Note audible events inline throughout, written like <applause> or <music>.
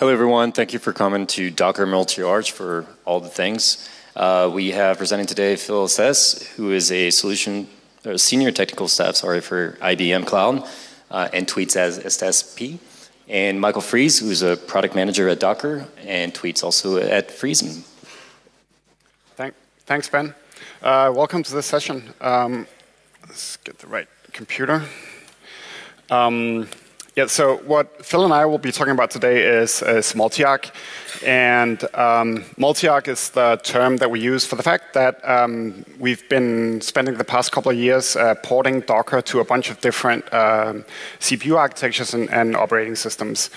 Hello, everyone. Thank you for coming to Docker Multi-Arch for all the things. Uh, we have presenting today Phil Estes, who is a solution uh, senior technical staff, sorry, for IBM Cloud, uh, and tweets as EstesP. And Michael Friis, who's a product manager at Docker, and tweets also at friism. Thank, thanks, Ben. Uh, welcome to this session. Um, let's get the right computer. Um, yeah, so what Phil and I will be talking about today is, is. And um, multi-arch is the term that we use for the fact that um, we've been spending the past couple of years uh, porting Docker to a bunch of different um, CPU architectures and, and operating systems.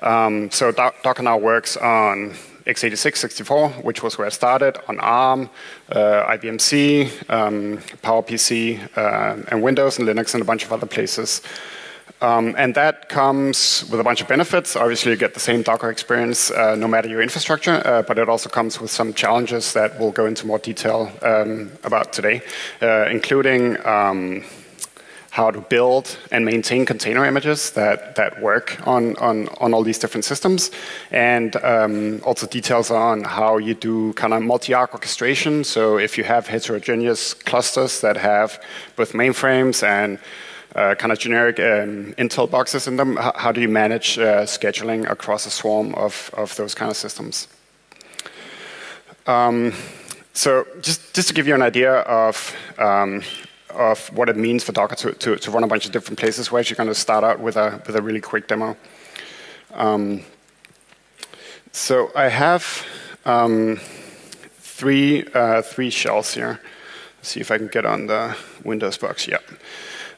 Um, so Do Docker now works on x86 64, which was where I started, on ARM, uh, IBM Z, um, PowerPC, uh, and Windows and Linux and a bunch of other places. Um, and that comes with a bunch of benefits. Obviously, you get the same Docker experience uh, no matter your infrastructure, uh, but it also comes with some challenges that we'll go into more detail um, about today, uh, including um, how to build and maintain container images that, that work on, on, on all these different systems, and um, also details on how you do kind of multi-arch orchestration. So if you have heterogeneous clusters that have both mainframes and kind of generic um, Intel boxes in them. H how do you manage uh, scheduling across a swarm of, of those kind of systems? Um, so just, just to give you an idea of, um, of what it means for Docker to, to, to, run a bunch of different places, we're actually going to start out with a, with a really quick demo. Um, so I have um, three, uh, three shells here. Let's see if I can get on the Windows box. Yeah.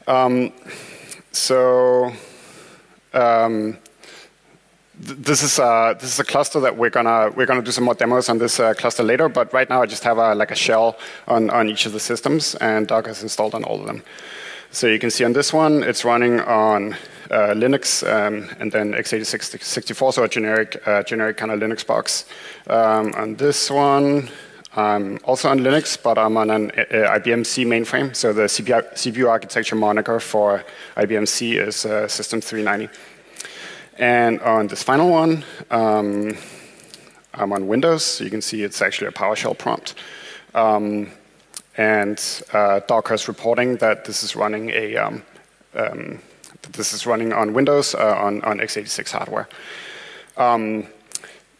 Um, so um, th this is a, this is a cluster that we're gonna we're gonna do some more demos on this uh, cluster later. But right now, I just have a, like a shell on on each of the systems, and Docker is installed on all of them. So you can see on this one, it's running on uh, Linux um, and then x86 64, so a generic uh, generic kind of Linux box. Um, on this one, I'm also on Linux, but I'm on an uh, IBM Z mainframe. So the CPU, architecture moniker for IBM Z is uh, System 390. And on this final one, um, I'm on Windows. So you can see it's actually a PowerShell prompt. Um, and uh, Docker is reporting that this is running a um, um this is running on Windows uh, on, on x86 hardware.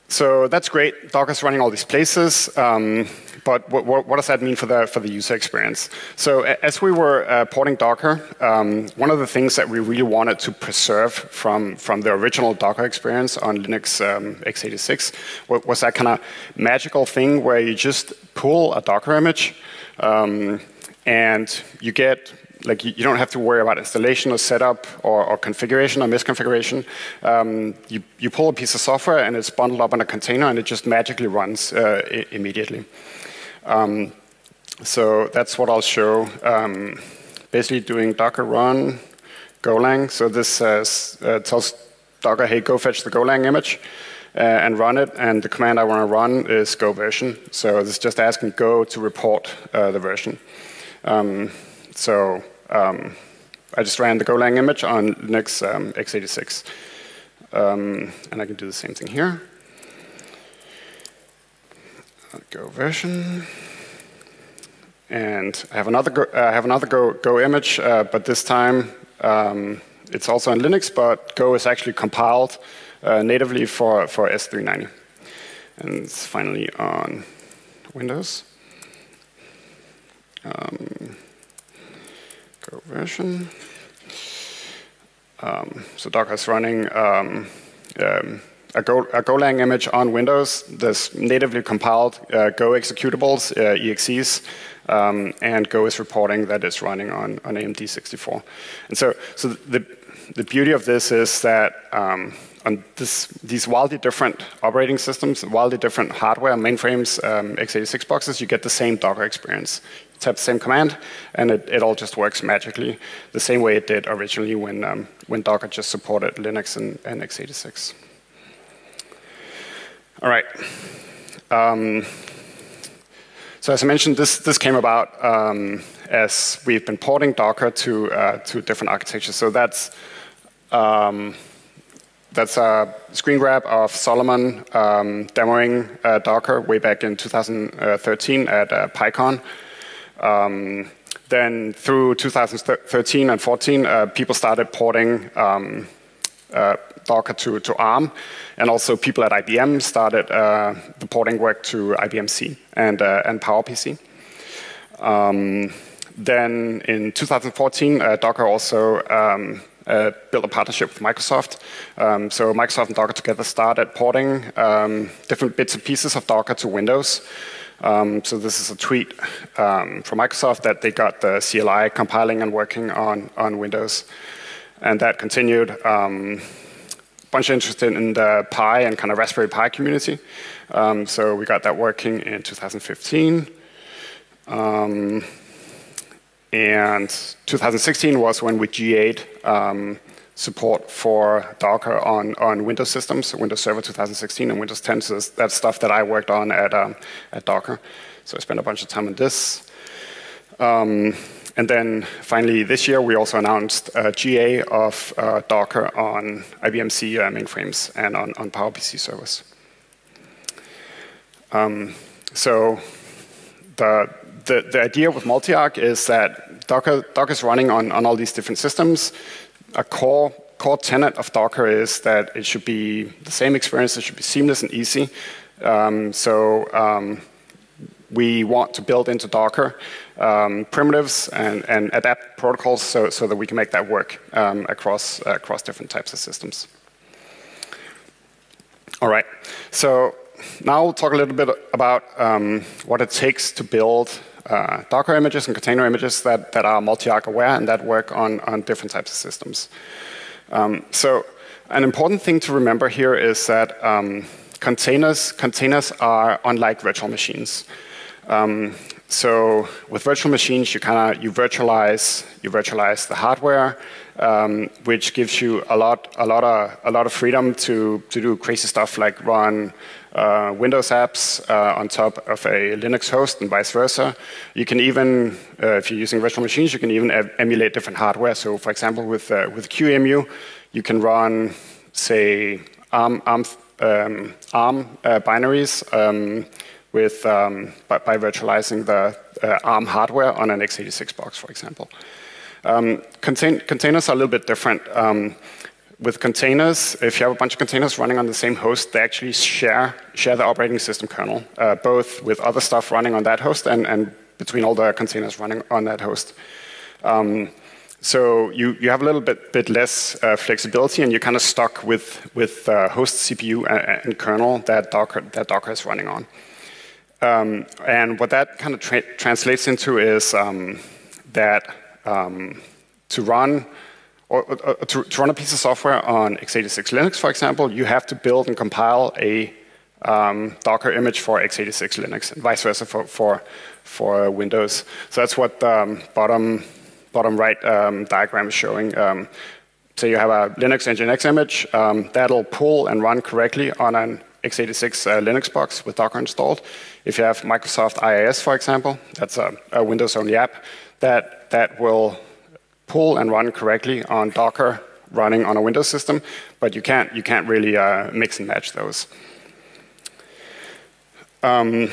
So that's great. Docker's running all these places. Um, but what, what, what, does that mean for the, for the user experience? So as we were uh, porting Docker, um, one of the things that we really wanted to preserve from, from the original Docker experience on Linux um, x86 was that kind of magical thing where you just pull a Docker image um, and you get like you, you, don't have to worry about installation or setup or, or configuration or misconfiguration. Um, you, you, pull a piece of software and it's bundled up in a container and it just magically runs uh, immediately. Um, so that's what I'll show. Um, basically doing docker run Golang. So this says, uh, tells Docker, hey, go fetch the Golang image. Uh, and run it. And the command I want to run is go version. So this is just asking Go to report uh, the version. Um, so um, I just ran the Golang image on Linux um, x86. Um, and I can do the same thing here. Go version. And I have another Go, I have another Go, Go image, uh, but this time um, it's also in Linux, but Go is actually compiled uh, natively for, for S390. And it's finally on Windows. Um, Go version. Um, so Docker is running um, um, a, Go, a, Golang image on Windows. There's natively compiled uh, Go executables, uh, EXEs, um, and Go is reporting that it's running on, on AMD 64. And so, so the, the beauty of this is that um, on this, these wildly different operating systems, wildly different hardware, mainframes, um, x86 boxes, you get the same Docker experience type the same command, and it, it all just works magically the same way it did originally when, um, when Docker just supported Linux and, and x86. All right. Um, so as I mentioned, this, this came about um, as we've been porting Docker to, uh, to different architectures. So that's um, that's a screen grab of Solomon um, demoing uh, Docker way back in 2013 at uh, PyCon. Um, then through 2013 and 14, uh, people started porting um, uh, Docker to, to ARM, and also people at IBM started uh, the porting work to IBM Z and, uh, and PowerPC. Um, then in 2014, uh, Docker also um, uh, built a partnership with Microsoft. Um, so Microsoft and Docker together started porting um, different bits and pieces of Docker to Windows. Um, so this is a tweet um, from Microsoft that they got the CLI compiling and working on, on Windows. And that continued. Um, bunch of interest in the Pi and kind of Raspberry Pi community. Um, so we got that working in 2015. Um, and 2016 was when we GA um, support for Docker on, on Windows systems, Windows Server 2016 and Windows 10. So that's stuff that I worked on at, um, at Docker. So I spent a bunch of time on this. Um, and then finally this year, we also announced GA of uh, Docker on IBM Z uh, mainframes and on, on PowerPC servers. Um, so the, the, the idea with multi-arch is that Docker, Docker is running on, on all these different systems. A core core tenet of Docker is that it should be the same experience, it should be seamless and easy. Um, so um, we want to build into Docker um, primitives and, and, adapt protocols so, so, that we can make that work um, across, uh, across different types of systems. All right, so now we'll talk a little bit about um, what it takes to build uh, Docker images and container images that, that are multi-arch aware and that work on, on different types of systems. Um, so an important thing to remember here is that um, containers, containers are unlike virtual machines. Um, so with virtual machines, you kind of you virtualize you virtualize the hardware, um, which gives you a lot a lot of a lot of freedom to to do crazy stuff like run uh, Windows apps uh, on top of a Linux host and vice versa. You can even, uh, if you're using virtual machines, you can even emulate different hardware. So, for example, with uh, with QEMU, you can run, say, ARM ARM, um, ARM uh, binaries. Um, with, um, by, by, virtualizing the ARM hardware on an x86 box, for example. Um, contain containers are a little bit different. With containers, if you have a bunch of containers running on the same host, they actually share, share the operating system kernel, uh, both with other stuff running on that host and, and between all the containers running on that host. Um, so you, you have a little bit, bit less uh, flexibility, and you're kind of stuck with, with uh, host CPU and, and, kernel that Docker, that Docker is running on. Um, and what that kind of tra translates into is um, that um, to run or, or to, to, run a piece of software on x86 Linux, for example, you have to build and compile a um, Docker image for x86 Linux, and vice versa for for, for Windows. So that's what the um, bottom bottom right um, diagram is showing. so you have a Linux Nginx image that'll pull and run correctly on an x86 uh, Linux box with Docker installed. If you have Microsoft IIS, for example, that's a, a Windows-only app, that, that will pull and run correctly on Docker running on a Windows system, but you can't, you can't really uh, mix and match those. Um,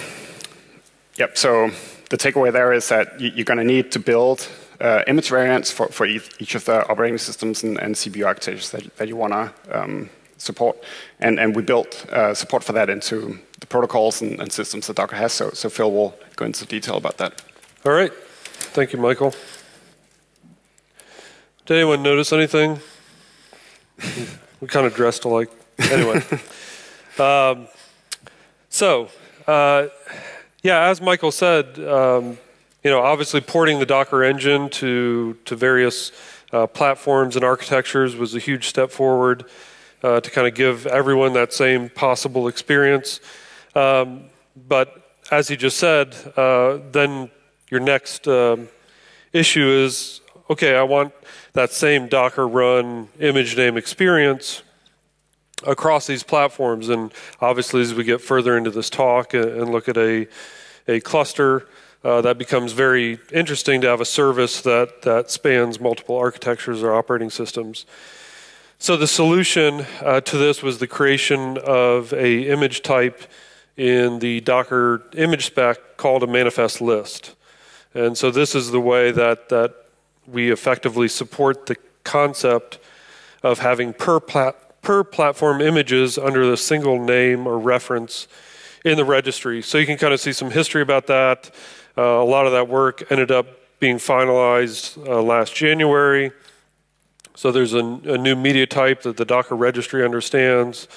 yep, so the takeaway there is that you're going to need to build uh, image variants for, for each of the operating systems and, and CPU architectures that, that you want to um, support. And, and we built uh, support for that into the protocols and, and, systems that Docker has. So, so Phil will go into detail about that. All right. Thank you, Michael. Did anyone notice anything? we kind of dressed alike. Anyway. <laughs> um, so, uh, yeah, as Michael said, um, you know, obviously porting the Docker engine to, to various uh, platforms and architectures was a huge step forward uh, to kind of give everyone that same possible experience. Um, but as he just said, uh, then your next um, issue is okay, I want that same Docker run image name experience across these platforms. And obviously, as we get further into this talk and look at a, a cluster, uh, that becomes very interesting to have a service that, that spans multiple architectures or operating systems. So the solution uh, to this was the creation of a image type in the Docker image spec called a manifest list. And so this is the way that, that we effectively support the concept of having per, plat, per platform images under the single name or reference in the registry. So you can kind of see some history about that. Uh, a lot of that work ended up being finalized uh, last January. So there's a, a, new media type that the Docker registry understands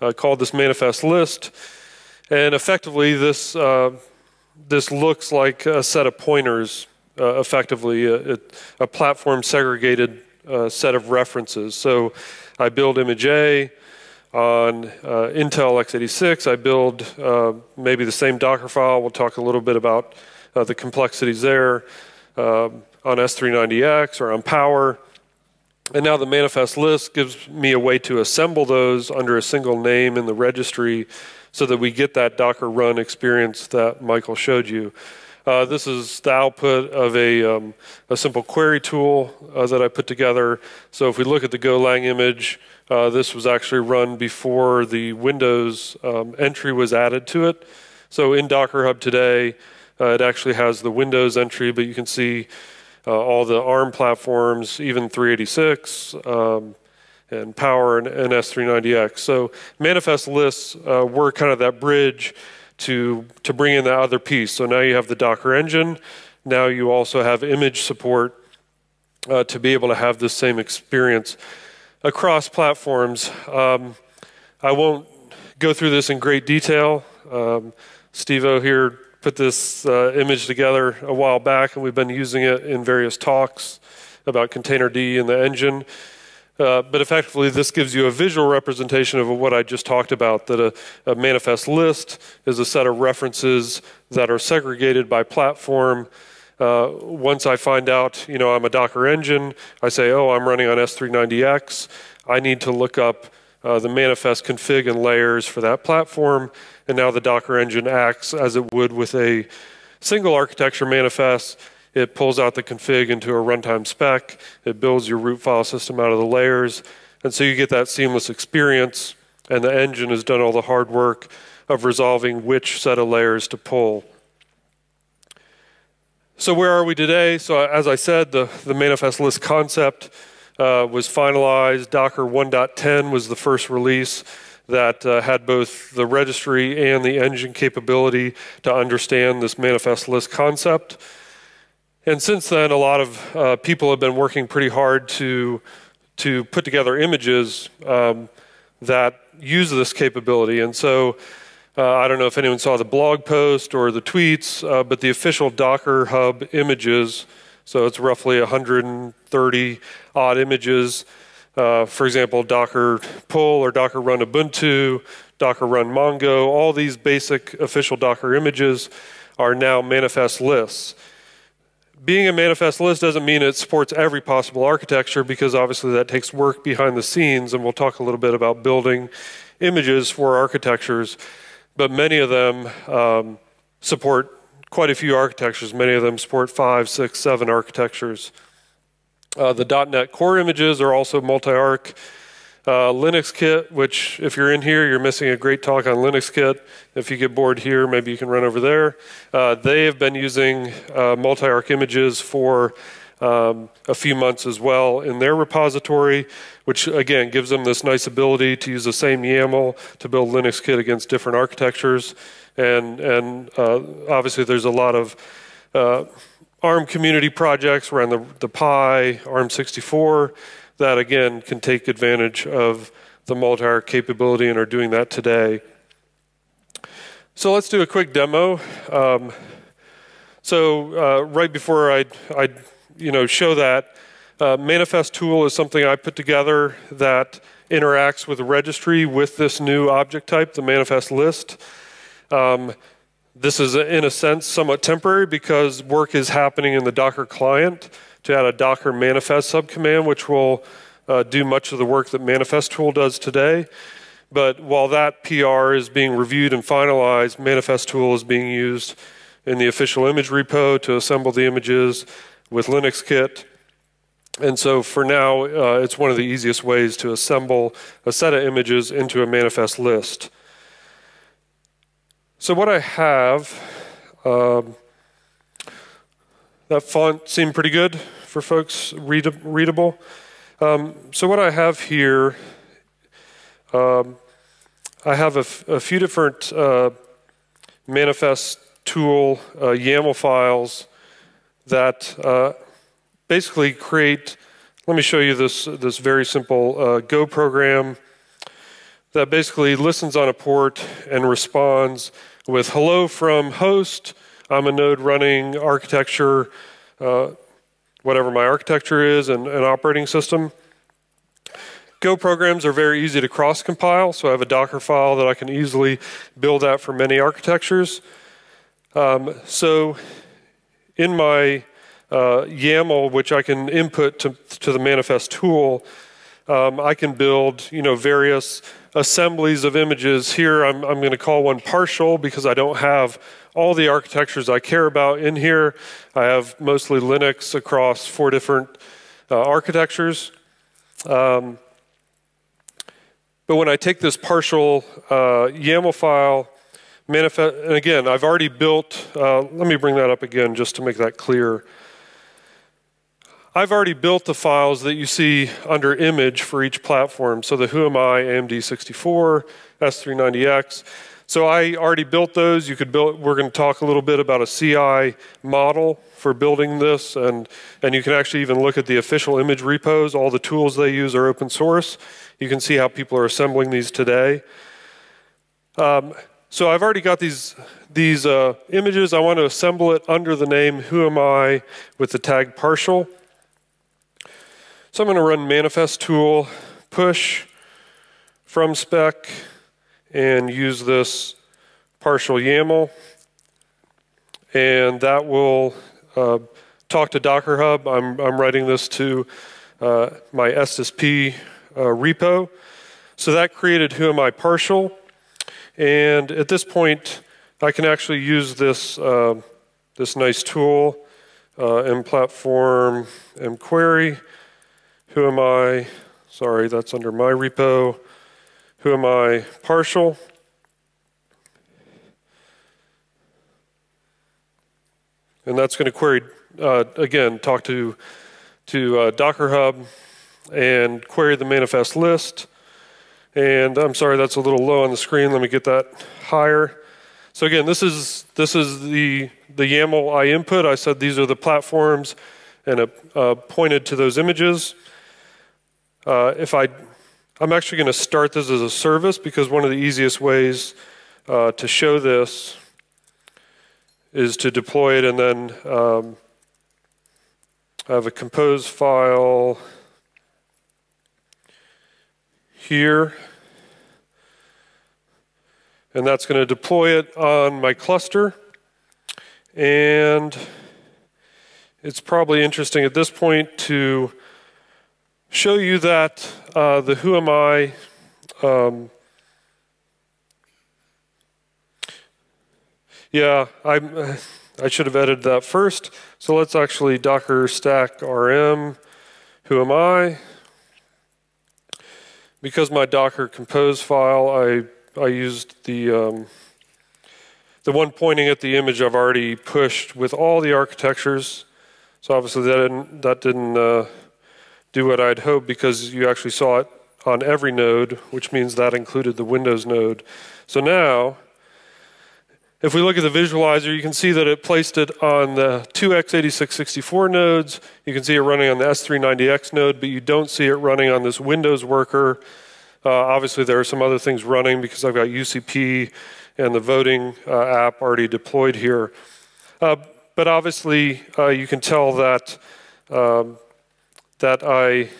uh, called this manifest list. And effectively, this, uh, this looks like a set of pointers, uh, effectively, a, a, platform segregated uh, set of references. So I build image A on uh, Intel x86. I build uh, maybe the same Docker file. We'll talk a little bit about the complexities there on S390X or on Power. And now the manifest list gives me a way to assemble those under a single name in the registry so that we get that Docker run experience that Michael showed you. Uh, this is the output of a, um, a simple query tool uh, that I put together. So if we look at the Golang image, uh, this was actually run before the Windows um, entry was added to it. So in Docker Hub today, uh, it actually has the Windows entry, but you can see uh, all the ARM platforms, even 386 um, and Power and, and S390X. So manifest lists were kind of that bridge to to bring in that other piece. So now you have the Docker engine. Now you also have image support uh, to be able to have the same experience across platforms. Um, I won't go through this in great detail. Um, Steve-O here put this uh, image together a while back, and we've been using it in various talks about Containerd and the engine. Uh, but effectively, this gives you a visual representation of what I just talked about that a, a, manifest list is a set of references that are segregated by platform. Uh, once I find out, you know, I'm a Docker engine, I say, oh, I'm running on S390X. I need to look up uh, the manifest config and layers for that platform. And now the Docker engine acts as it would with a single architecture manifest. It pulls out the config into a runtime spec. It builds your root file system out of the layers. And so you get that seamless experience. And the engine has done all the hard work of resolving which set of layers to pull. So where are we today? So as I said, the, the manifest list concept uh, was finalized. Docker 1.10 was the first release that uh, had both the registry and the engine capability to understand this manifest list concept. And since then, a lot of uh, people have been working pretty hard to, to put together images um, that use this capability. And so uh, I don't know if anyone saw the blog post or the tweets, uh, but the official Docker Hub images, so it's roughly 130 odd images, uh, for example, Docker pull or Docker run Ubuntu, Docker run Mongo, all these basic official Docker images are now manifest lists. Being a manifest list doesn't mean it supports every possible architecture because obviously that takes work behind the scenes, and we'll talk a little bit about building images for architectures. But many of them um, support quite a few architectures. Many of them support five, six, seven architectures. Uh, the .NET Core images are also multi-arch. Uh, Linux Kit, which if you're in here, you're missing a great talk on Linux Kit. If you get bored here, maybe you can run over there. Uh, they have been using uh, multi-arch images for um, a few months as well in their repository, which again gives them this nice ability to use the same YAML to build Linux Kit against different architectures. And, and uh, obviously, there's a lot of uh, ARM community projects around the, the Pi, ARM64, that again can take advantage of the multi-arch capability and are doing that today. So let's do a quick demo. Um, so uh, right before I, I, you know, show that, uh, Manifest tool is something I put together that interacts with the registry with this new object type, the manifest list. Um, this is, in a sense, somewhat temporary because work is happening in the Docker client to add a Docker manifest subcommand, which will uh, do much of the work that Manifest Tool does today. But while that PR is being reviewed and finalized, Manifest Tool is being used in the official image repo to assemble the images with Linux Kit. And so for now, uh, it's one of the easiest ways to assemble a set of images into a manifest list. So what I have, um, that font seemed pretty good for folks, read, readable. Um, so what I have here, um, I have a, few different uh, manifest tool uh, YAML files that uh, basically create, let me show you this, this very simple uh, Go program that basically listens on a port and responds with hello from host. I'm a node running architecture, uh, whatever my architecture is, and an operating system. Go programs are very easy to cross compile, so I have a Docker file that I can easily build out for many architectures. Um, so in my uh, YAML, which I can input to, to the manifest tool, um, I can build you know various assemblies of images. Here I'm, I'm going to call one partial because I don't have all the architectures I care about in here. I have mostly Linux across four different uh, architectures. Um, but when I take this partial uh, YAML file, manifest, and again, I've already built, uh, let me bring that up again just to make that clear. I've already built the files that you see under image for each platform. So the WhoAmI AMD 64, S390X. So I already built those. You could build, we're going to talk a little bit about a CI model for building this. And, and you can actually even look at the official image repos. All the tools they use are open source. You can see how people are assembling these today. Um, so I've already got these, these uh, images. I want to assemble it under the name WhoAmI with the tag partial. So I'm going to run manifest tool push from spec and use this partial YAML. And that will uh, talk to Docker Hub. I'm, I'm writing this to uh, my SSP uh, repo. So that created WhoAmI partial. And at this point, I can actually use this, uh, this nice tool, uh, mPlatform, am I? Sorry, that's under my repo. Who am I partial? And that's going to query, uh, again, talk to, to uh, Docker Hub and query the manifest list. And I'm sorry, that's a little low on the screen. Let me get that higher. So again, this is this is the the YAML I input. I said these are the platforms, and it uh, pointed to those images. Uh, if I, I'm actually going to start this as a service because one of the easiest ways uh, to show this is to deploy it and then um, I have a compose file here. And that's going to deploy it on my cluster. And it's probably interesting at this point to show you that uh, the WhoAmI um, yeah I <laughs> I should have edited that first so let's actually docker stack rm who am I? because my Docker compose file, I, I used the, um, the one pointing at the image I've already pushed with all the architectures. So obviously that didn't, that didn't uh, do what I'd hoped because you actually saw it on every node, which means that included the Windows node. So now if we look at the visualizer, you can see that it placed it on the two x86-64 nodes. You can see it running on the S390X node, but you don't see it running on this Windows worker. Uh, obviously, there are some other things running because I've got UCP and the voting uh, app already deployed here. Uh, but obviously, uh, you can tell that um, that I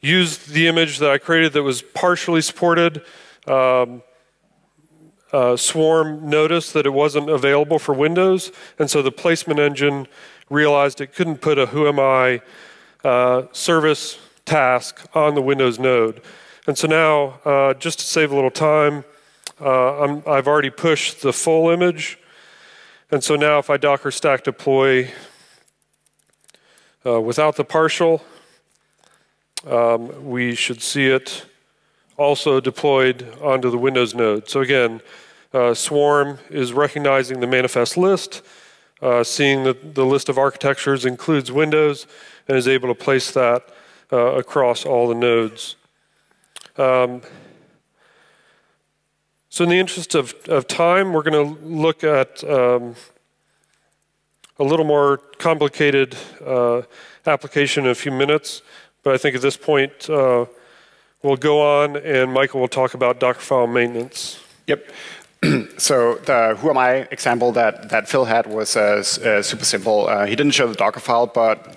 used the image that I created that was partially supported. Um, uh, Swarm noticed that it wasn't available for Windows, and so the placement engine realized it couldn't put a who WhoAmI uh, service task on the Windows node. And so now, uh, just to save a little time, uh, i have already pushed the full image. And so now if I Docker stack deploy Uh, without the partial, um, we should see it also deployed onto the Windows node. So again, uh, Swarm is recognizing the manifest list, uh, seeing that the list of architectures includes Windows, and is able to place that uh, across all the nodes. Um, so in the interest of, of time, we're going to look at um, a little more complicated uh, application in a few minutes. But I think at this point, uh, we'll go on and Michael will talk about Docker file maintenance. Yep. <clears throat> so the who am I example that, that Phil had was uh, uh, super simple. Uh, he didn't show the Docker file, but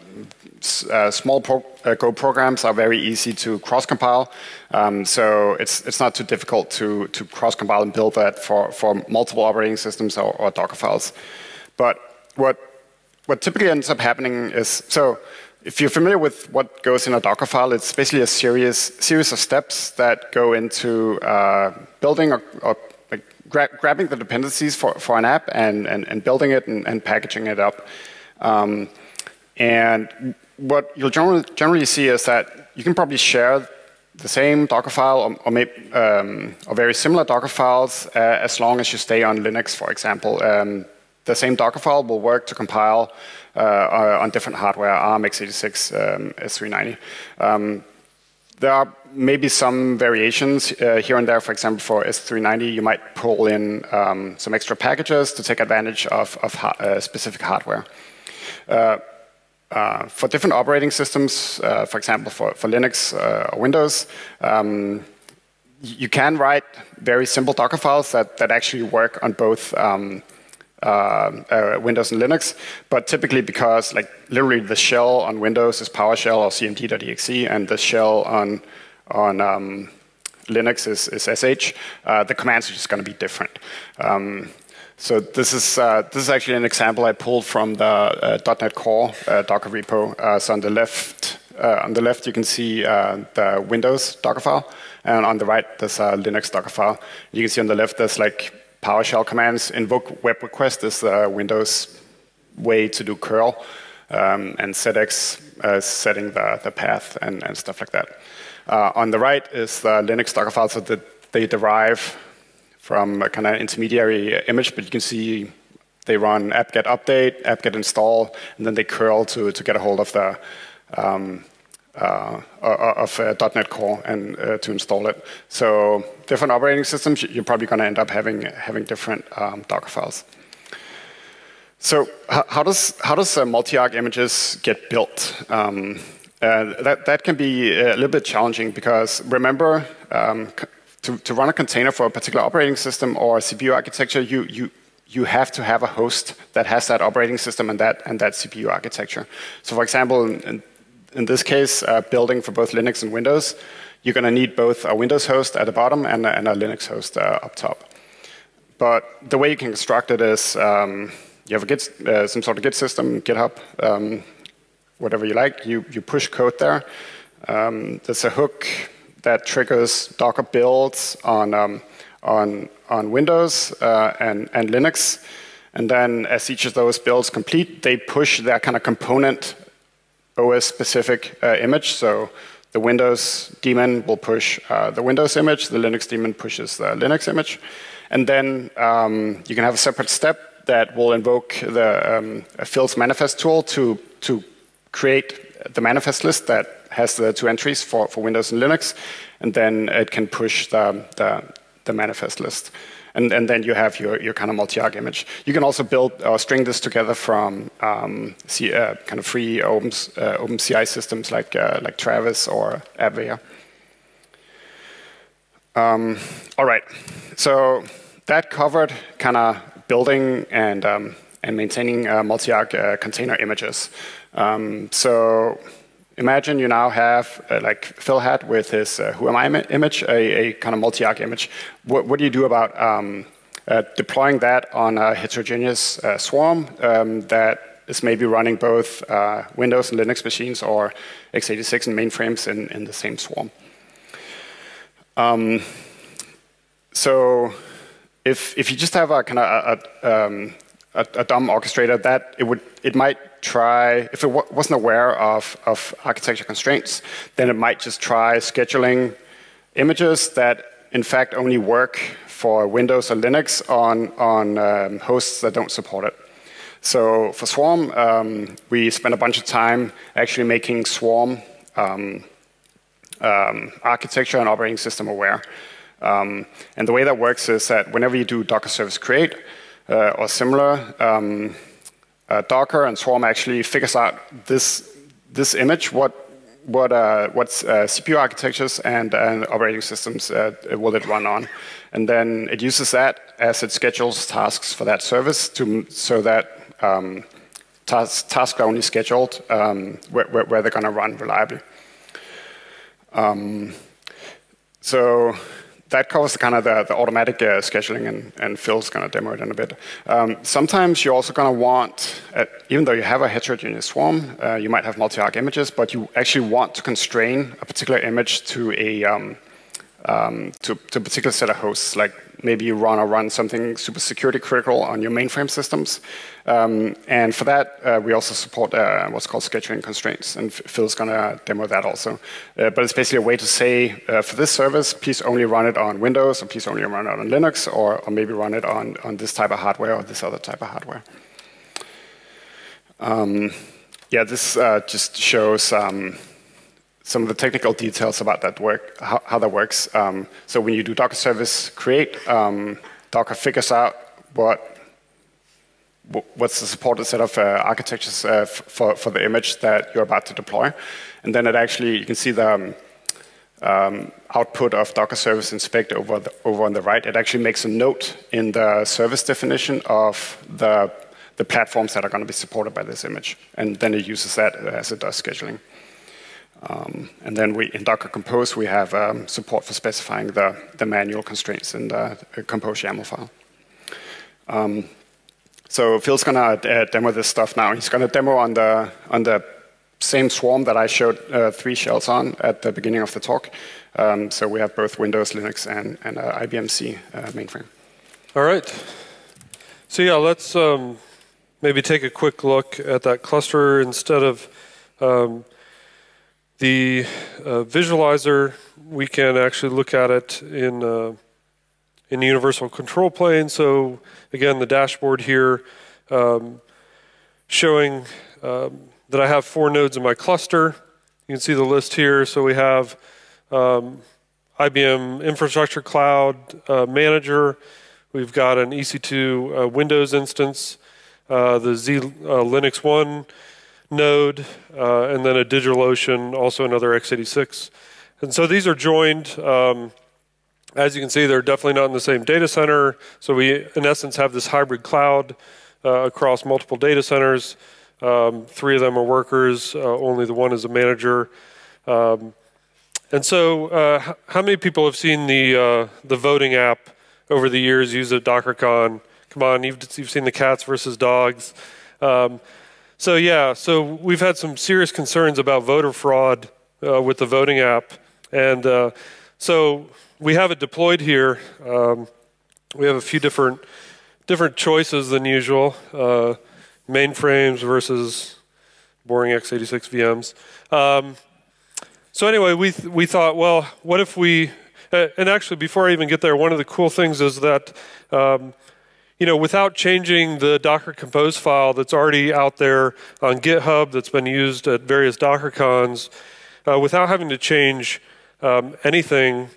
uh, small pro uh, Go programs are very easy to cross-compile. Um, so it's it's not too difficult to to cross-compile and build that for for multiple operating systems or, or Docker files. But what what typically ends up happening is so if you're familiar with what goes in a Docker file, it's basically a series series of steps that go into uh, building or, or like gra grabbing the dependencies for, for an app and, and, and building it and, and packaging it up. Um, and what you'll generally, generally see is that you can probably share the same Docker file or, or, maybe, um, or very similar Docker files uh, as long as you stay on Linux, for example. Um, the same Docker file will work to compile uh, on different hardware, ARM, x86, um, S390. Um, there are maybe some variations uh, here and there. For example, for S390, you might pull in um, some extra packages to take advantage of, of ha uh, specific hardware. Uh, uh, for different operating systems, uh, for example, for, for Linux or Windows, um, you can write very simple Docker files that, that actually work on both um, uh, uh, Windows and Linux, but typically because like literally the shell on Windows is PowerShell or CMD.exe, and the shell on on um, Linux is, is SH, uh, the commands are just going to be different. Um, so this is uh, this is actually an example I pulled from the uh, .NET Core uh, Docker repo. so on the left on the left you can see the Windows Docker file, and on the right there's a Linux Docker file. You can see on the left there's like PowerShell commands. Invoke web request is the Windows way to do curl, um, and setx uh, setting the, the path and, and stuff like that. Uh, on the right is the Linux Docker files that they derive from a kind of intermediary image, but you can see they run apt-get update, apt-get install, and then they curl to, to get a hold of the um, uh, uh, of uh, .NET Core and to install it. So different operating systems, you're probably going to end up having having different um, Docker files. So how does how does multi-arch images get built? Um, uh, that that can be a little bit challenging because remember um, to to run a container for a particular operating system or CPU architecture, you you you have to have a host that has that operating system and that and that CPU architecture. So for example, in, in this case, uh, building for both Linux and Windows, you're going to need both a Windows host at the bottom and a, and a Linux host uh, up top. But the way you can construct it is um, you have a Git, uh, some sort of Git system, GitHub, um, whatever you like. You, you push code there. Um, there's a hook that triggers Docker builds on, um, on, on Windows uh, and, and Linux. And then as each of those builds complete, they push that kind of component OS specific uh, image. So the Windows daemon will push uh, the Windows image, the Linux daemon pushes the Linux image. And then um, you can have a separate step that will invoke the um, Phil's manifest tool to, to create the manifest list that has the two entries for, for Windows and Linux. And then it can push the, the, the manifest list and, and then you have your, your kind of multi-arch image. You can also build or string this together from um, C, uh, kind of free open, uh, open CI systems like, uh, like Travis or AppVeyor. Um, all right, so that covered kind of building and, um, and maintaining uh, multi-arch uh, container images. Um, so Imagine you now have, uh, like Phil had with his uh, Who Am I image, a, a kind of multi-arch image. What, what, do you do about um, uh, deploying that on a heterogeneous uh, swarm um, that is maybe running both uh, Windows and Linux machines or x86 and mainframes in, in the same swarm? Um, so if, if you just have a kind of a, a, um, a, a DOM orchestrator, that it would it might try if it wasn't aware of of architecture constraints, then it might just try scheduling images that in fact only work for Windows or Linux on on um, hosts that don't support it. So for Swarm, um, we spent a bunch of time actually making Swarm um, um, architecture and operating system aware. Um, and the way that works is that whenever you do Docker service create or similar, um, uh, Docker and Swarm actually figures out this this image, what what uh, what uh, CPU architectures and, and operating systems uh, will it run on, and then it uses that as it schedules tasks for that service to so that um, tas tasks are only scheduled um, where, where, where, they're going to run reliably. Um, so that covers kind of the, the automatic uh, scheduling, and, and Phil's going to demo it in a bit. Um, sometimes you're also going to want, uh, even though you have a heterogeneous swarm, uh, you might have multi-arch images, but you actually want to constrain a particular image to a um, um, to, to, a particular set of hosts, like maybe you run or run something super security critical on your mainframe systems. Um, and for that, uh, we also support uh, what's called scheduling constraints, and Phil's going to demo that also. Uh, but it's basically a way to say, uh, for this service, please only run it on Windows, or please only run it on Linux, or, or maybe run it on, on this type of hardware or this other type of hardware. Um, yeah, this uh, just shows um, some of the technical details about that work, how, how that works. Um, so when you do Docker service create, um, Docker figures out what what's the supported set of uh, architectures uh, for, for the image that you're about to deploy. And then it actually, you can see the um, um, output of Docker service inspect over, the, over on the right. It actually makes a note in the service definition of the, the platforms that are going to be supported by this image. And then it uses that as it does scheduling. Um, and then we, in Docker Compose, we have um, support for specifying the, the manual constraints in the Compose YAML file. Um, so Phil's going to uh, demo this stuff now. He's going to demo on the, on the same swarm that I showed uh, three shells on at the beginning of the talk. Um, so we have both Windows, Linux, and, and uh, IBM Z uh, mainframe. All right. So yeah, let's um, maybe take a quick look at that cluster instead of um, the uh, visualizer, we can actually look at it in, uh, in the universal control plane. So again, the dashboard here um, showing um, that I have four nodes in my cluster. You can see the list here. So we have um, IBM Infrastructure Cloud uh, Manager. We've got an EC2 uh, Windows instance, uh, the Z uh, LinuxONE node, uh, and then a DigitalOcean, also another x86. And so these are joined. Um, as you can see, they're definitely not in the same data center. So we, in essence, have this hybrid cloud uh, across multiple data centers. Um, three of them are workers. Uh, only the one is a manager. Um, and so, uh, how many people have seen the uh, the voting app over the years? Use at DockerCon. Come on, you've you've seen the cats versus dogs. Um, so yeah, so we've had some serious concerns about voter fraud uh, with the voting app, and uh, so we have it deployed here. Um, we have a few different different choices than usual: uh, mainframes versus boring x86 VMs. Um, so anyway, we th- we thought, well, what if we? Uh, and actually, before I even get there, one of the cool things is that. Um, you know, without changing the Docker Compose file that's already out there on GitHub that's been used at various DockerCons, uh, without having to change um, anything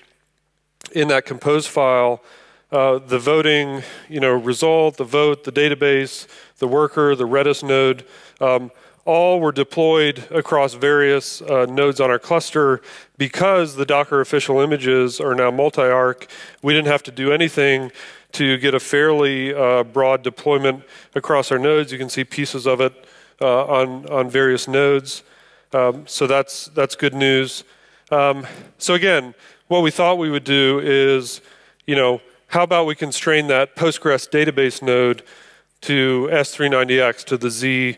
in that Compose file, uh, the voting, you know, result, the vote, the database, the worker, the Redis node, um, all were deployed across various uh, nodes on our cluster because the Docker official images are now multi-arch. We didn't have to do anything to get a fairly uh, broad deployment across our nodes. You can see pieces of it uh, on, on various nodes. Um, so that's, that's good news. Um, so again, what we thought we would do is, you know, how about we constrain that Postgres database node to S390X, to the Z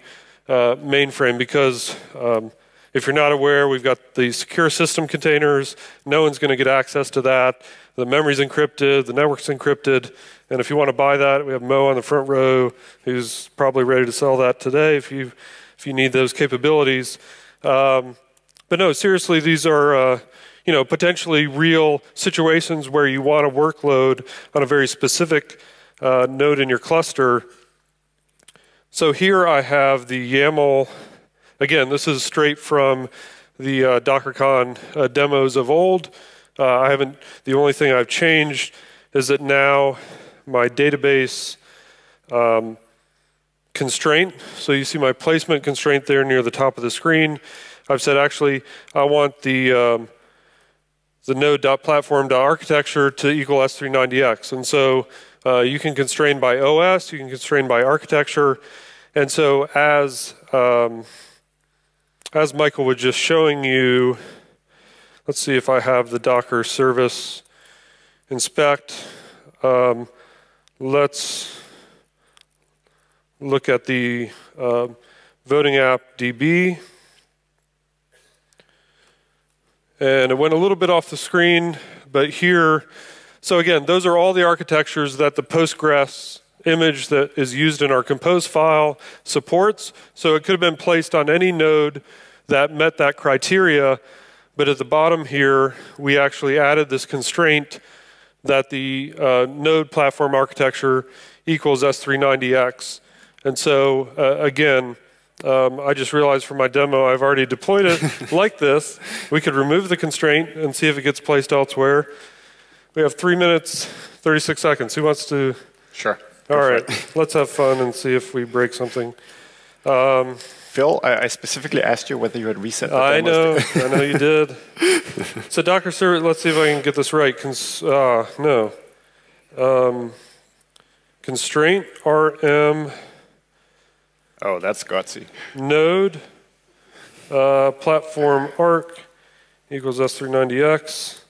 uh, mainframe, because um, if you're not aware, we've got the secure system containers. No one's going to get access to that. The memory's encrypted, the network's encrypted. And if you want to buy that, we have Mo on the front row who's probably ready to sell that today if you, if you need those capabilities. Um, but no, seriously, these are uh, you know, potentially real situations where you want a workload on a very specific uh, node in your cluster. So here I have the YAML. Again, this is straight from the uh, DockerCon uh, demos of old. Uh, I haven't. The only thing I've changed is that now my database um, constraint. So you see my placement constraint there near the top of the screen. I've said actually I want the um, the node.platform.architecture to equal S390X. And so uh, you can constrain by OS, you can constrain by architecture. And so as, um, as Michael was just showing you, let's see if I have the Docker service inspect. Um, let's look at the uh, voting app DB. And it went a little bit off the screen, but here, so again, those are all the architectures that the Postgres image that is used in our compose file supports. So it could have been placed on any node that met that criteria, but at the bottom here, we actually added this constraint that the uh, node platform architecture equals S390X. And so, uh, again, um, I just realized from my demo I've already deployed it <laughs> like this. We could remove the constraint and see if it gets placed elsewhere. We have three minutes, 36 seconds. Who wants to? Sure. All right, let's have fun and see if we break something. Um, Phil, I, I, specifically asked you whether you had reset the I know, I know you <laughs> did. so Docker server, let's see if I can get this right. Cons uh, no. Um, constraint RM Oh, that's gutsy. Node uh, platform arc equals S390X.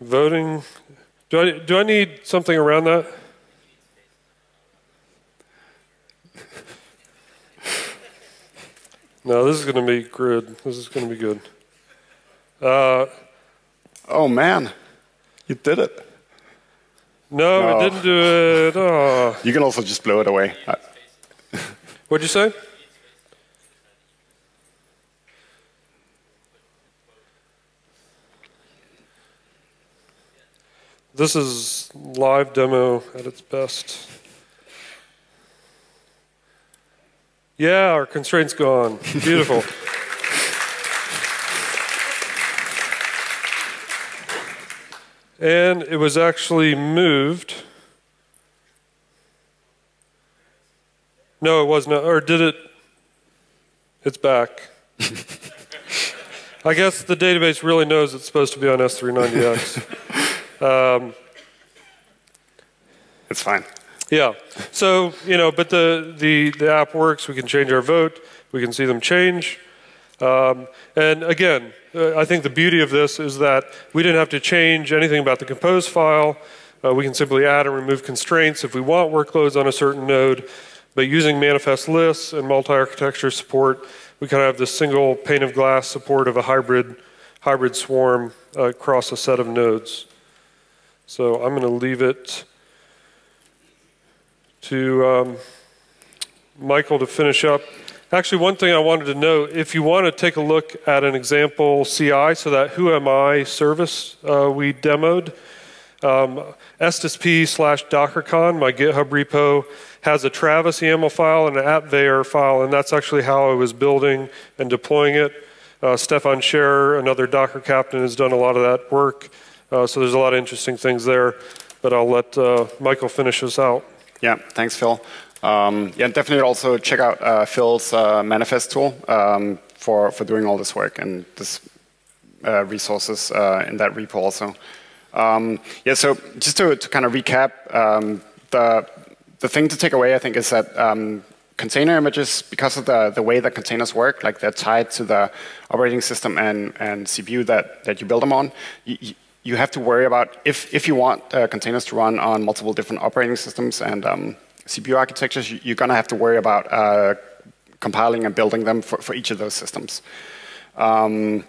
Voting. Do I, do I need something around that? No, this is going to be good. This is going to be good. Uh, oh, man. You did it. No, no, didn't do it. Oh. You can also just blow it away. What'd you say? This is live demo at its best. Yeah, our constraint's gone. Beautiful. <laughs> and it was actually moved No, it was not. Or did it? It's back. <laughs> I guess the database really knows it's supposed to be on S390X. <laughs> um, it's fine. Yeah. So, you know, but the, the, the app works. We can change our vote. We can see them change. Um, and again, uh, I think the beauty of this is that we didn't have to change anything about the compose file. Uh, we can simply add and remove constraints if we want workloads on a certain node. But using manifest lists and multi-architecture support, we kind of have this single pane of glass support of a hybrid, hybrid swarm uh, across a set of nodes. So I'm going to leave it to um, Michael to finish up. Actually, one thing I wanted to note, if you want to take a look at an example CI, so that who am I service uh, we demoed, um, estesp slash DockerCon, my GitHub repo, has a Travis YAML file and an AppVeyor file, and that's actually how I was building and deploying it. Uh, Stefan Scherer, another Docker captain, has done a lot of that work. Uh, so there's a lot of interesting things there, but I'll let uh, Michael finish us out. Yeah, thanks, Phil. Um, yeah, definitely also check out uh, Phil's uh, manifest tool um, for, for doing all this work and this uh, resources in that repo also. Um, yeah, so just to, to kind of recap, um, the the thing to take away, I think, is that um, container images, because of the, the way that containers work, like they're tied to the operating system and, and CPU that, that you build them on, you, you have to worry about, if, if you want uh, containers to run on multiple different operating systems and um, CPU architectures, you're going to have to worry about uh, compiling and building them for, for each of those systems. Um,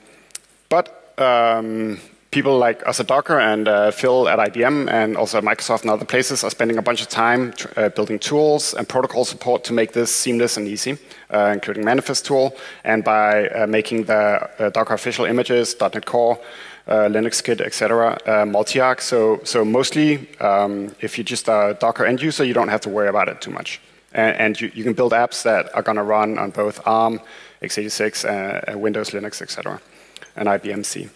but um, people like us at Docker and uh, Phil at IBM and also at Microsoft and other places are spending a bunch of time uh, building tools and protocol support to make this seamless and easy, uh, including Manifest tool, and by uh, making the uh, Docker official images, .NET Core, uh, Linux Kit, etc., multi-arch. So, so mostly, um, if you're just a Docker end user, you don't have to worry about it too much. And, and you, you, can build apps that are going to run on both ARM, x86, Windows, Linux, etc and IBM Z.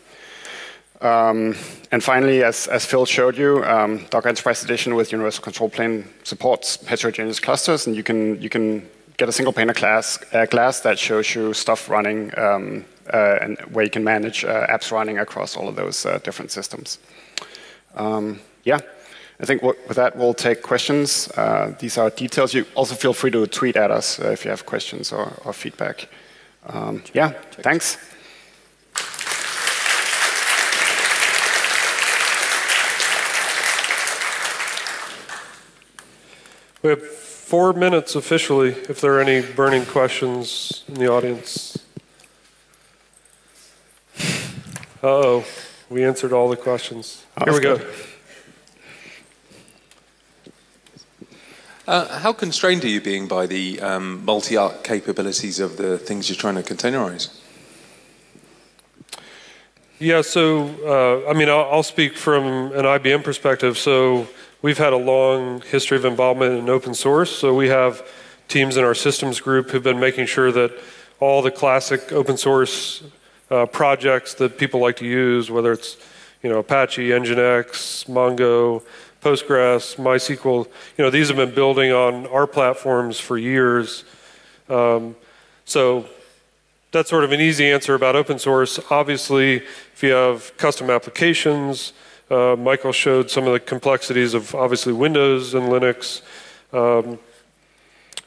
Um, and finally, as, as, Phil showed you, um, Docker Enterprise Edition with Universal Control Plane supports heterogeneous clusters, and you can you can get a single pane of glass, uh, glass that shows you stuff running um, uh, and where you can manage uh, apps running across all of those uh, different systems. Um, yeah, I think with that we'll take questions. Uh, these are details. You also feel free to tweet at us uh, if you have questions or, or feedback. Um, yeah, thanks. We have four minutes officially, if there are any burning questions in the audience. Uh-oh, we answered all the questions. Here we go. Uh, how constrained are you being by the um, multi-arch capabilities of the things you're trying to containerize? Yeah, so uh, I mean, I'll, I'll, speak from an IBM perspective. So We've had a long history of involvement in open source, so we have teams in our systems group who've been making sure that all the classic open source uh, projects that people like to use, whether it's you know Apache, Nginx, Mongo, Postgres, MySQL, you know these have been building on our platforms for years. Um, so that's sort of an easy answer about open source. Obviously, if you have custom applications, uh, Michael showed some of the complexities of obviously Windows and Linux. Um,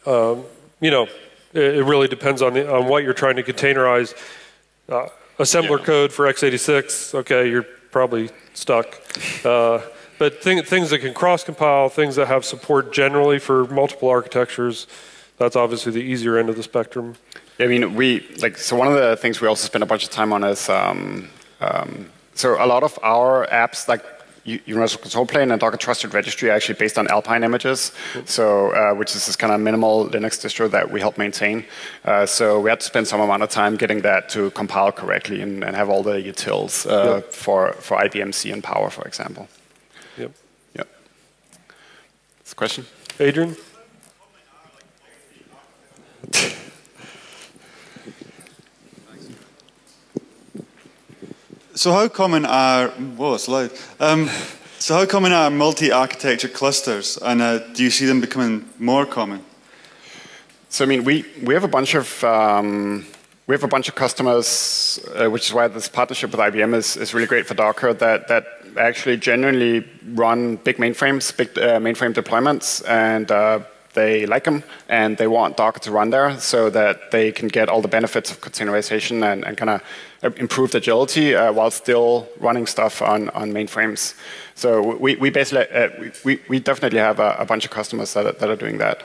um, you know, it, it, really depends on, the, on what you're trying to containerize. Uh, assembler yeah. code for x86, okay, you're probably stuck. Uh, but thing, things that can cross-compile, things that have support generally for multiple architectures, that's obviously the easier end of the spectrum. I mean, we like so. One of the things we also spend a bunch of time on is um, um, so a lot of our apps, like Universal Control Plane and Docker Trusted Registry, are actually based on Alpine images. So, uh, which is this kind of minimal Linux distro that we help maintain. Uh, so we had to spend some amount of time getting that to compile correctly and, and have all the utils uh, yep. for for IBM Z and Power, for example. Yep. Yep. This question, Adrian. <laughs> So how common are, whoa, it's loud. Um, so how common are multi-architecture clusters, and uh, do you see them becoming more common? So I mean, we, we have a bunch of um, we have a bunch of customers, uh, which is why this partnership with IBM is, is really great for Docker. That that actually genuinely run big mainframes, big uh, mainframe deployments, and uh, they like them and they want Docker to run there so that they can get all the benefits of containerization and, and kind of improved agility uh, while still running stuff on, on mainframes. So we, we basically, uh, we, we definitely have a, a, bunch of customers that are, that are doing that.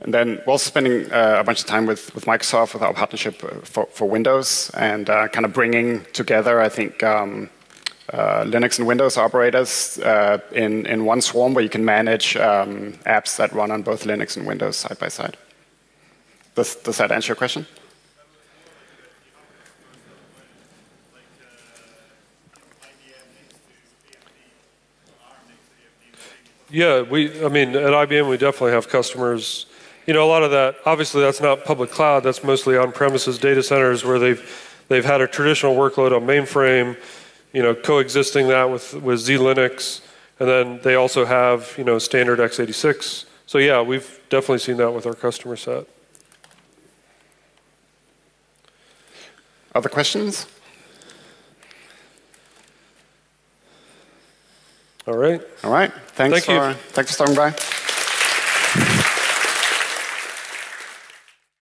And then we're also spending uh, a bunch of time with, with Microsoft with our partnership uh, for, for Windows and uh, kind of bringing together, I think, um, uh, Linux and Windows operators uh, in, in one swarm where you can manage um, apps that run on both Linux and Windows side by side. Does, does that answer your question? Yeah, we. I mean, at IBM, we definitely have customers. You know, a lot of that. Obviously, that's not public cloud. That's mostly on-premises data centers where they've they've had a traditional workload on mainframe you know, coexisting that with, with Z-Linux. And then they also have, you know, standard x86. So yeah, we've definitely seen that with our customer set. Other questions? All right. All right. Thanks Thank for you. thanks for stopping by.